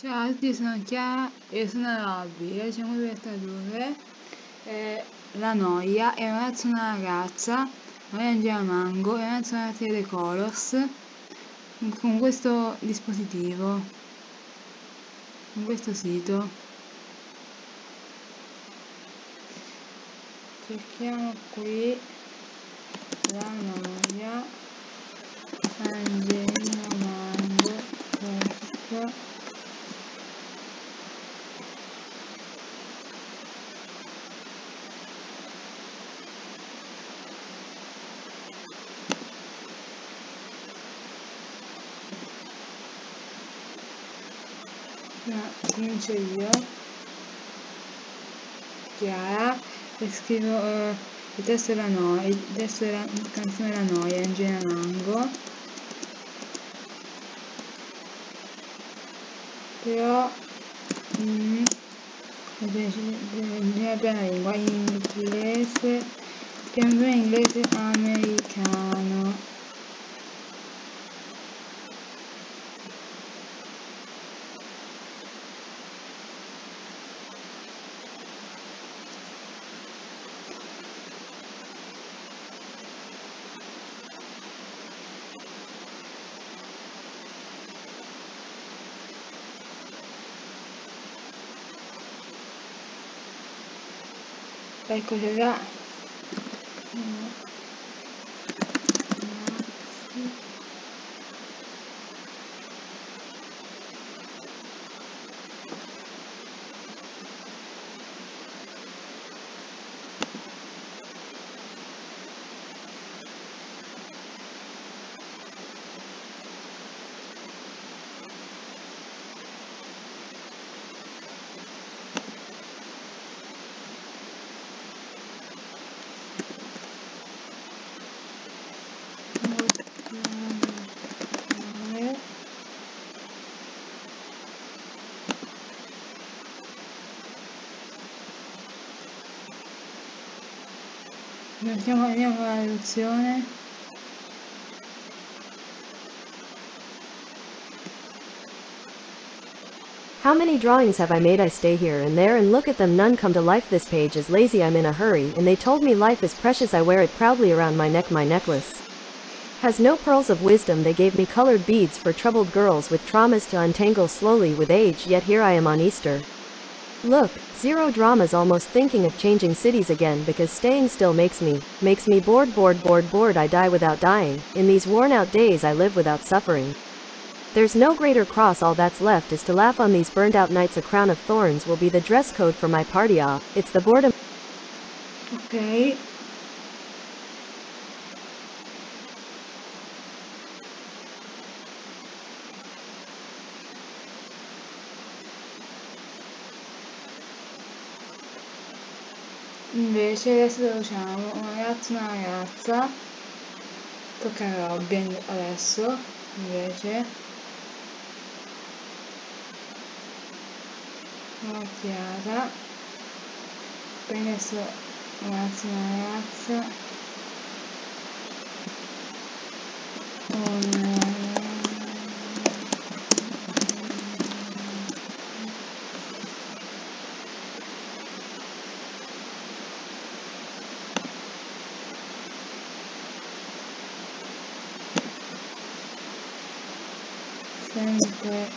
Ciao a tutti, sono sanità e Rabbia, siamo diventati due. Eh, la noia è una zona ragazza, Orange Mango è una zona Tele Colors con questo dispositivo, con questo sito. Cerchiamo qui la noia, Angelino Mango, questo. Comincio io. Chiara e scrivo uh, il testo della noia, il testo della canzone della noia, Angela Mango. Però mm, bisogna la lingua in inglese, in inglese americano. para escoger Mettiamo. How many drawings have I made? I stay here and there and look at them. None come to life. This page is lazy. I'm in a hurry. And they told me life is precious. I wear it proudly around my neck. My necklace has no pearls of wisdom. They gave me colored beads for troubled girls with traumas to untangle slowly with age. Yet here I am on Easter. Look, zero dramas almost thinking of changing cities again because staying still makes me, makes me bored bored bored bored I die without dying, in these worn out days I live without suffering. There's no greater cross all that's left is to laugh on these burned out nights a crown of thorns will be the dress code for my party ah, it's the boredom. Okay. Invece adesso traduciamo un ragazzo una ragazza tocca a Robin adesso invece. Una chiara poi adesso un ragazzo una ragazza. Un sempre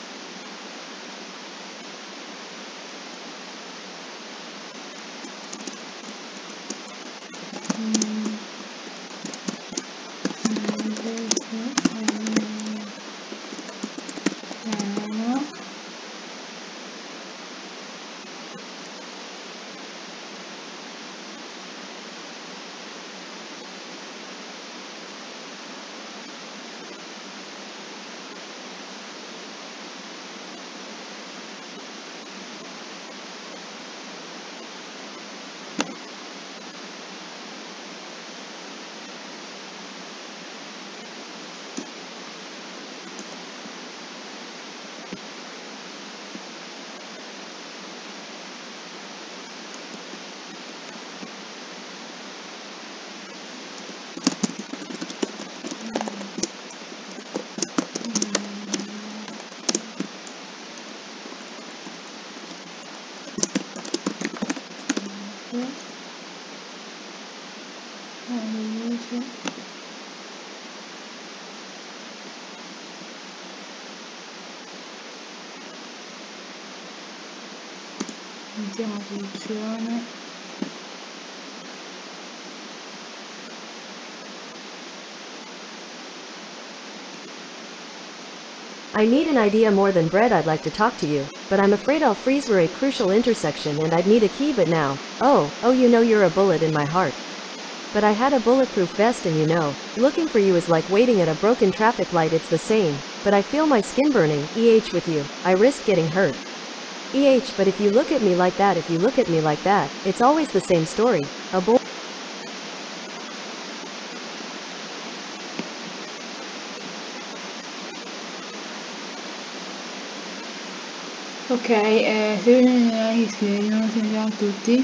mettiamo soluzione I need an idea more than bread I'd like to talk to you, but I'm afraid I'll freeze where a crucial intersection and I'd need a key but now, oh, oh you know you're a bullet in my heart. But I had a bulletproof vest and you know, looking for you is like waiting at a broken traffic light it's the same, but I feel my skin burning, eh with you, I risk getting hurt. Eh but if you look at me like that if you look at me like that, it's always the same story. A bull Ok, eh, tutti.